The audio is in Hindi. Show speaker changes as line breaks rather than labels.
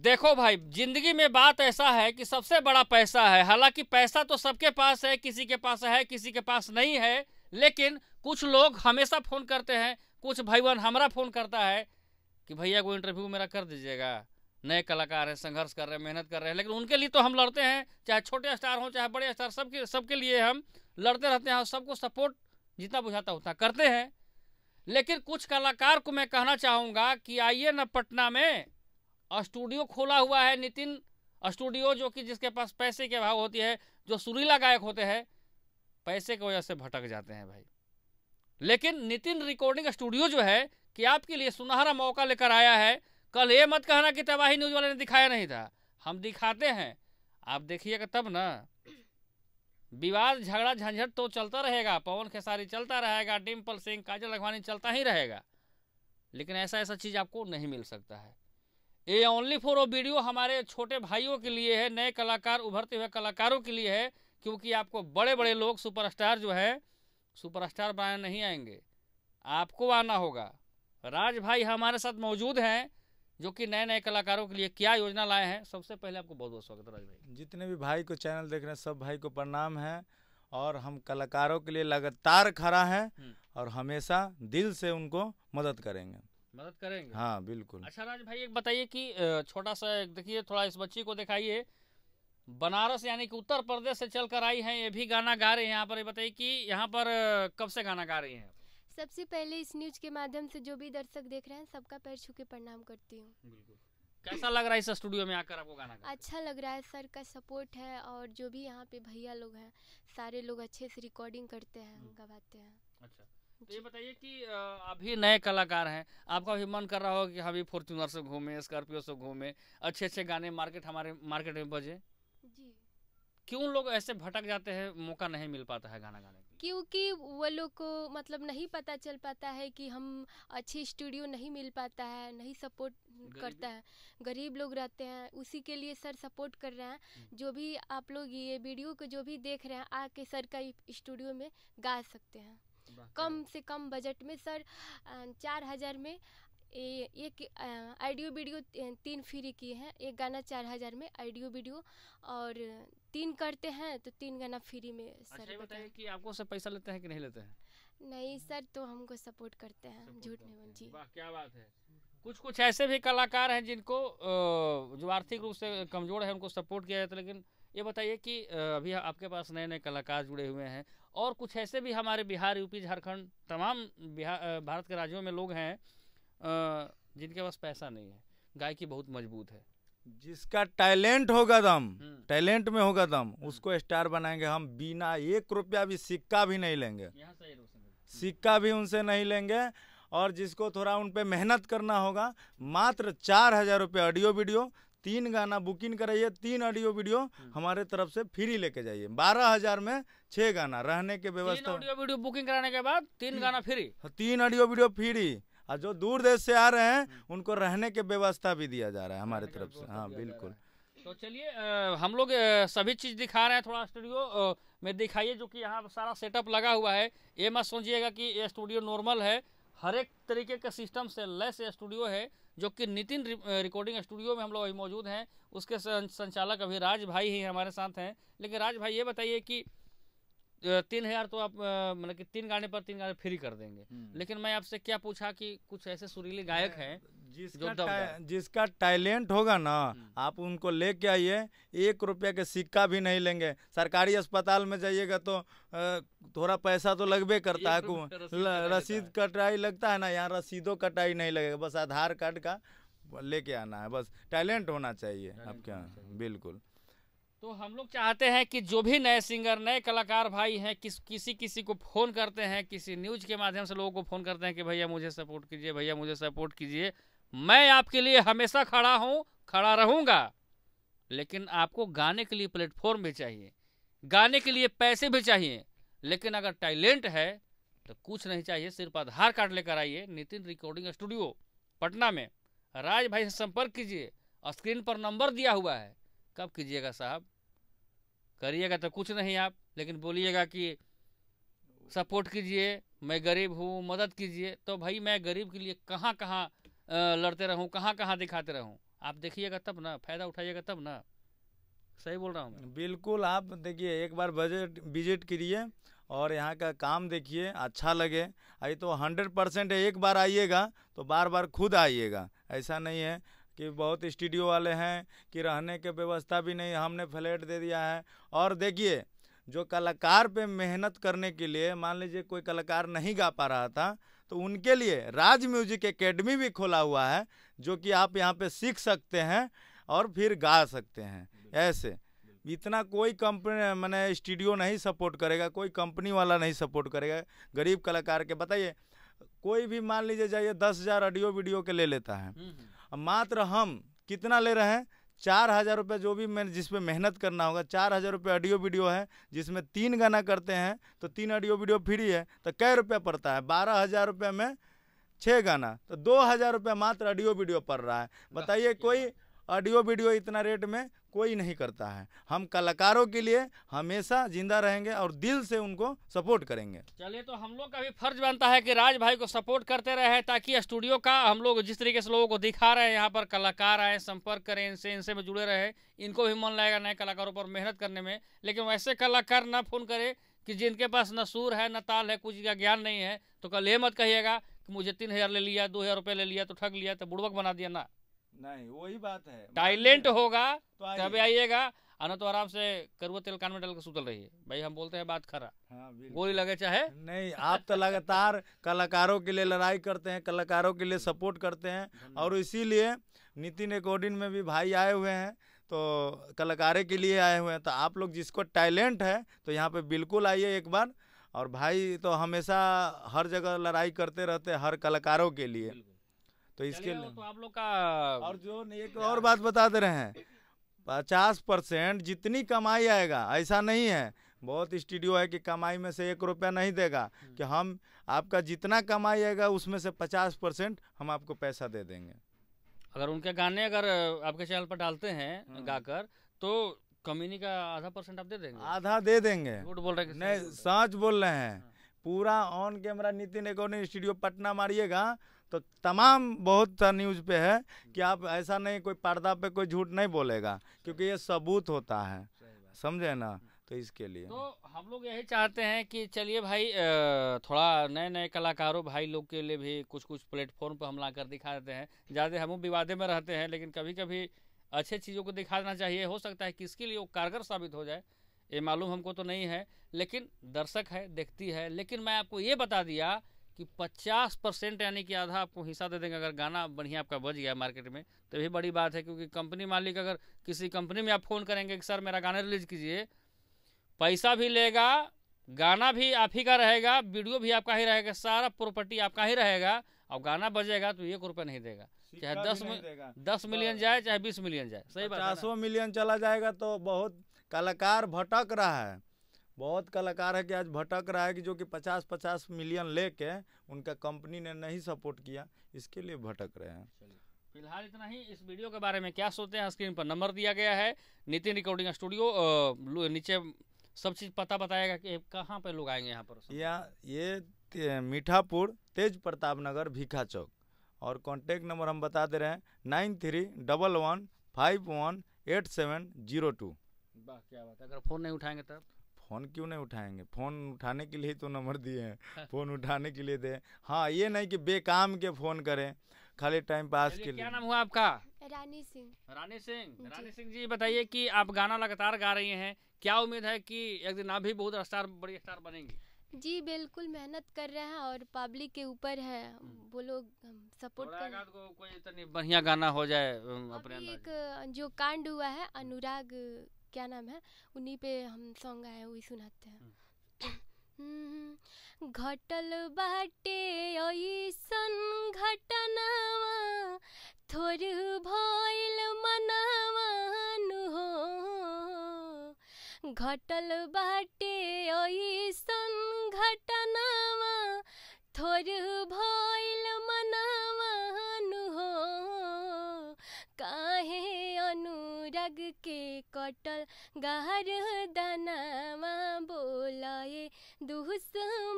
देखो भाई, ज़िंदगी में बात ऐसा है कि सबसे बड़ा पैसा है। हालाँकि पैसा तो सबके पास है, किसी के पास है, किसी के पास नहीं है, लेकिन कुछ लोग हमेशा फ़ोन करते हैं, कुछ भाई बहन हमारा फ़ोन करता है कि भैया को इंटरव्यू मेरा कर दीजिएगा। नए कलाकार हैं, संघर्ष कर रहे हैं, मेहनत कर रहे हैं, लेकिन उनके लिए तो हम लड़ते हैं, चाहे छोटे स्टार हों, चाहे बड़े स्टार, सबके सबके लिए हम लड़ते रहते हैं और सबको सपोर्ट जितना बुझाता उतना करते हैं। लेकिन कुछ कलाकार को मैं कहना चाहूँगा कि आइए ना पटना में स्टूडियो खोला हुआ है नितिन। स्टूडियो जो कि जिसके पास पैसे के अभाव होती है, जो सुरीला गायक होते हैं, पैसे की वजह से भटक जाते हैं भाई। लेकिन नितिन रिकॉर्डिंग स्टूडियो जो है, कि आपके लिए सुनहरा मौका लेकर आया है, कल ये मत कहना कि तबाही न्यूज़ वाले ने दिखाया नहीं था। हम दिखाते हैं। आप देखिएगा तब ना। विवाद, झगड़ा, झंझट तो चलता रहेगा। पवन खेसारी चलता रहेगा डिम्पल सिंह, काजल लखवानी चलता ही रहेगा। लेकिन ऐसा ऐसा चीज़ आपको नहीं मिल सकता है। ये ओनली फॉर वो वीडियो हमारे छोटे भाइयों के लिए है नए कलाकार उभरते हुए कलाकारों के लिए है क्योंकि आपको बड़े बड़े लोग सुपरस्टार जो है सुपरस्टार बनाने नहीं आएँगे। आपको आना होगा। राज भाई हमारे साथ मौजूद हैं जो कि नए नए कलाकारों के लिए क्या योजना लाए हैं सबसे पहले आपको बहुत बहुत स्वागत राज भाई।
जितने भी भाई को चैनल देख रहे हैं सब भाई को प्रणाम है और हम कलाकारों के लिए लगातार खड़ा हैं
हम्म।
और हमेशा दिल से उनको मदद करेंगे।
मदद करेंगे।
हाँ बिल्कुल।
अच्छा राज भाई एक बताइए कि छोटा सा देखिए थोड़ा इस बच्ची को दिखाइए। बनारस यानी कि उत्तर प्रदेश से चल कर आई हैं ये भी गाना गा रही हैं। यहाँ पर ये बताइए कि यहाँ पर कब से गाना गा रही हैं?
सबसे पहले इस न्यूज़ के माध्यम से जो भी दर्शक देख रहे हैं सबका पैर छू के प्रणाम करती हूँ।
कैसा लग रहा है इस स्टूडियो में आकर आपको गाना गा
अच्छा लग रहा है सर का सपोर्ट है और जो भी यहाँ पे भैया लोग हैं सारे लोग अच्छे से रिकॉर्डिंग करते हैं
हम्म।
गवाते हैं।
अच्छा। तो ये बताइए कि अभी नए कलाकार हैं आपका भी मन कर रहा होगा कि हम भी फॉर्चूनर से घूमें स्कॉर्पियो से घूमें अच्छे अच्छे गाने मार्केट हमारे मार्केट में बजे।
जी।
क्यों लोग ऐसे भटक जाते हैं मौका नहीं मिल पाता है गाना गाने का?
क्योंकि वो लोग को मतलब नहीं पता चल पाता है कि हम अच्छी स्टूडियो नहीं मिल पाता है नहीं सपोर्ट करता है। गरीब लोग रहते हैं उसी के लिए सर सपोर्ट कर रहे हैं। जो भी आप लोग ये वीडियो को जो भी देख रहे हैं आके सर का स्टूडियो में गा सकते हैं। कम से कम बजट में सर चार हज़ार में ए- एक आइडियो ऑडियो वीडियो तीन फ्री की है। एक गाना चार हज़ार में आइडियो वीडियो और तीन करते हैं तो तीन गाना फ्री में
अच्छा
सर
बताइए कि आपको सब पैसा लेते हैं कि नहीं लेते हैं?
नहीं सर तो हमको सपोर्ट करते हैं झूठ नहीं बोल जी।
वाह क्या बात है। कुछ कुछ ऐसे भी कलाकार हैं जिनको जो आर्थिक रूप से कमज़ोर है उनको सपोर्ट किया जाता है लेकिन ये बताइए कि अभी आपके पास नए नए कलाकार जुड़े हुए हैं और कुछ ऐसे भी हमारे बिहार यूपी झारखंड तमाम बिहार भारत के राज्यों में लोग हैं जिनके पास पैसा नहीं है गायकी बहुत मज़बूत है
जिसका टैलेंट होगा दम
हम्म।
टैलेंट में होगा दम उसको स्टार बनाएँगे हम बिना एक रुपया भी सिक्का भी नहीं लेंगे। सिक्का भी उनसे नहीं लेंगे और जिसको थोड़ा उन पे मेहनत करना होगा मात्र चार हज़ार रुपये ऑडियो वीडियो तीन गाना बुकिंग कराइए तीन ऑडियो वीडियो हमारे तरफ़ से फ्री लेके जाइए। बारह हज़ार में छः गाना रहने के व्यवस्था।
ऑडियो वीडियो बुकिंग कराने के बाद तीन गाना फ्री
तीन ऑडियो वीडियो फ्री और जो दूर देश से आ रहे हैं उनको रहने के व्यवस्था भी दिया जा रहा है हमारे तरफ़ से। हाँ बिल्कुल।
तो चलिए हम लोग सभी चीज़ दिखा रहे हैं थोड़ा स्टूडियो में दिखाइए जो कि यहाँ सारा सेटअप लगा हुआ है। ये मत समझिएगा कि ये स्टूडियो नॉर्मल है। हर एक तरीके का सिस्टम से लेस स्टूडियो है, जो कि नितिन रिकॉर्डिंग स्टूडियो में हम लोग अभी मौजूद हैं। उसके संचालक अभी राज भाई ही हमारे साथ हैं। लेकिन राज भाई, ये बताइए कि तीन हज़ार तो आप मतलब कि तीन गाने पर तीन गाने फ्री कर देंगे। लेकिन मैं आपसे क्या पूछा कि कुछ ऐसे सुरीले गायक हैं
जिसका टा- जिसका टैलेंट होगा ना
हम्म।
आप उनको लेके आइए एक रुपया के सिक्का भी नहीं लेंगे। सरकारी अस्पताल में जाइएगा तो थोड़ा पैसा तो लगबे करता है
रसीद देता
कटाई लगता है ना यहाँ रसीदों कटाई नहीं लगेगा बस आधार कार्ड का लेके आना है बस। टैलेंट होना चाहिए आपके यहाँ। बिल्कुल।
तो हम लोग चाहते हैं कि जो भी नए सिंगर नए कलाकार भाई हैं, किस, किसी किसी को फ़ोन करते हैं, किसी न्यूज़ के माध्यम से लोगों को फ़ोन करते हैं कि भैया मुझे सपोर्ट कीजिए, भैया मुझे सपोर्ट कीजिए। मैं आपके लिए हमेशा खड़ा हूँ, खड़ा रहूँगा। लेकिन आपको गाने के लिए प्लेटफॉर्म भी चाहिए। गाने के लिए पैसे भी चाहिए। लेकिन अगर टैलेंट है तो कुछ नहीं चाहिए, सिर्फ़ आधार कार्ड लेकर आइए, नितिन रिकॉर्डिंग स्टूडियो पटना में। राज भाई से संपर्क कीजिए। स्क्रीन पर नंबर दिया हुआ है। कब कीजिएगा साहब? करिएगा तो कुछ नहीं आप, लेकिन बोलिएगा कि सपोर्ट कीजिए, मैं गरीब हूँ, मदद कीजिए। तो भाई मैं गरीब के लिए कहाँ कहाँ लड़ते रहूँ, कहाँ कहाँ दिखाते रहूँ? आप देखिएगा तब ना, फ़ायदा उठाइएगा तब ना। सही बोल रहा हूँ
बिल्कुल, आप देखिए, एक बार बजट विज़िट करिए और यहाँ का काम देखिए अच्छा लगे। आई तो हंड्रेड परसेंट एक बार आइएगा तो बार बार खुद आइएगा। ऐसा नहीं है। कि बहुत स्टूडियो वाले हैं कि रहने के व्यवस्था भी नहीं हमने फ्लैट दे दिया है। और देखिए जो कलाकार पे मेहनत करने के लिए मान लीजिए कोई कलाकार नहीं गा पा रहा था तो उनके लिए राज म्यूज़िक एकेडमी भी खोला हुआ है जो कि आप यहाँ पे सीख सकते हैं और फिर गा सकते हैं। ऐसे। इतना कोई कंपनी मैंने स्टूडियो नहीं सपोर्ट करेगा कोई कंपनी वाला नहीं सपोर्ट करेगा गरीब कलाकार के। बताइए कोई भी मान लीजिए जाइए दस हज़ार ऑडियो वीडियो के ले लेता है।
हम्म, हम्म।
मात्र हम कितना ले रहे हैं? चार हज़ार रुपये जो भी मैंने जिस पे मेहनत करना होगा चार हज़ार रुपये ऑडियो वीडियो है जिसमें तीन गाना करते हैं तो तीन ऑडियो वीडियो फ्री है तो कै रुपये पड़ता है? बारह हज़ार रुपये में छः गाना तो दो हज़ार रुपये मात्र ऑडियो वीडियो पड़ रहा है। बताइए कोई ऑडियो वीडियो इतना रेट में कोई नहीं करता है। हम कलाकारों के लिए हमेशा ज़िंदा रहेंगे और दिल से उनको सपोर्ट करेंगे।
चलिए तो हम लोग का भी फ़र्ज़ बनता है कि राज भाई को सपोर्ट करते रहे ताकि स्टूडियो का हम लोग जिस तरीके से लोगों को दिखा रहे हैं, यहाँ पर कलाकार आए, संपर्क करें, इनसे इनसे में जुड़े रहे। इनको भी मन लगेगा नए कलाकारों पर मेहनत करने में। लेकिन वैसे कलाकार ना फ़ोन करे कि जिनके पास न सुर है, न ताल है, कुछ का ज्ञान नहीं है तो कल ये मत कहिएगा कि मुझे तीन हज़ार ले लिया, दो हज़ार रुपये ले लिया तो ठग लिया तो बुड़बक बना दिया ना।
नहीं वही बात है।
टैलेंट होगा
तो।
तभी आइएगा। आना तो आराम से करुआ तेल कान में डाल के सुतल रहिए। भाई हम बोलते हैं बात खरा।
हाँ,
गोली लगे चाहे?
नहीं आप तो लगातार कलाकारों के लिए लड़ाई करते हैं कलाकारों के लिए सपोर्ट करते हैं। और इसीलिए नितिन रिकॉर्डिंग में भी भाई आए हुए हैं तो कलाकारे के लिए आए हुए हैं। तो आप लोग जिसको टैलेंट है तो यहाँ पे बिल्कुल आइए एक बार। और भाई तो हमेशा हर जगह लड़ाई करते रहते हैं हर कलाकारों के लिए। तो इसके लिए
तो आप लोग का
और जो एक और बात बता दे रहे। हैं पचास परसेंट जितनी कमाई आएगा ऐसा नहीं है। बहुत स्टूडियो है कि कमाई में से एक रुपया नहीं देगा। कि हम आपका जितना कमाई आएगा उसमें से पचास परसेंट हम आपको पैसा दे देंगे।
अगर उनके गाने अगर आपके चैनल पर डालते हैं
हाँ।
गाकर तो कमीनी का आधा परसेंट आप दे देंगे?
आधा दे देंगे।
झूठ बोल रहे
नहीं सच बोल रहे हैं। पूरा on camera Nitin recording studio Patna मारिएगा। तो तमाम बहुत न्यूज़ पे है कि आप ऐसा नहीं, कोई पर्दा पे कोई झूठ नहीं बोलेगा, क्योंकि ये सबूत होता है। समझे ना? तो इसके लिए।
तो हम लोग यही चाहते हैं कि चलिए भाई थोड़ा नए नए कलाकारों, भाई लोग के लिए भी कुछ कुछ प्लेटफॉर्म पर हम ला कर दिखा देते हैं। ज़्यादा हम विवादे में रहते हैं, लेकिन कभी कभी अच्छे चीज़ों को दिखा देना चाहिए। हो सकता है किसके लिए वो कारगर साबित हो जाए, ये मालूम हमको तो नहीं है, लेकिन दर्शक है, देखती है। लेकिन मैं आपको ये बता दिया कि 50 परसेंट यानी कि आधा आपको हिस्सा दे देंगे अगर गाना बढ़िया आपका बज गया मार्केट में तो ये बड़ी बात है क्योंकि कंपनी मालिक अगर किसी कंपनी में आप फ़ोन करेंगे कि सर मेरा गाना रिलीज़ कीजिए। पैसा भी लेगा गाना भी आप ही का रहेगा वीडियो भी आपका ही रहेगा सारा प्रॉपर्टी आपका ही रहेगा। और गाना बजेगा तो एक रुपया नहीं देगा। चाहे दस
देगा।
दस मिलियन जाए चाहे बीस मिलियन जाए। सही बात
मिलियन चला जाएगा तो बहुत कलाकार भटक रहा है। बहुत कलाकार है कि आज भटक रहा है कि जो कि पचास पचास मिलियन लेके उनका कंपनी ने नहीं सपोर्ट किया इसके लिए भटक रहे हैं।
फ़िलहाल इतना ही इस वीडियो के बारे में क्या सोचते हैं स्क्रीन पर नंबर दिया गया है नितिन रिकॉर्डिंग स्टूडियो नीचे सब चीज़ पता बताएगा कि कहाँ पे लोग आएँगे यहाँ पर।
या ये ते- मीठापुर तेज प्रताप नगर भीखा चौक। और कॉन्टेक्ट नंबर हम बता दे रहे हैं nine three double one five one eight seven zero two.
वाह क्या बात है अगर फ़ोन नहीं उठाएँगे तब।
फ़ोन क्यों नहीं उठाएँगे? फ़ोन उठाने के लिए तो नंबर दिए हैं। फ़ोन उठाने के लिए दे। हाँ ये नहीं कि बेकाम के फ़ोन करें। खाली टाइम पास के लिए।
क्या नाम हुआ आपका?
रानी सिंह।
रानी सिंह। रानी सिंह जी बताइए कि आप गाना लगातार गा रही हैं। क्या उम्मीद है कि एक दिन आप भी बहुत स्टार बड़ी स्टार बनेंगी?
जी बिल्कुल मेहनत कर रहे हैं और पब्लिक के ऊपर है। वो लोग सपोर्ट कर।
को कोई इतनी बढ़िया गाना हो जाए अपने
एक जो कांड हुआ है अनुराग क्या नाम है? उन्हीं पे हम सॉन्ग आए वही सुनाते हैं। हम्म, घटल बाटे ऐसन घटनावा थोर भइल मनवान हो। घटल बाटे ऐसन घटनावा थोर भइल मनवान हो। काहे अनुराग के कटल गहर दनावा बोलाए दुस हो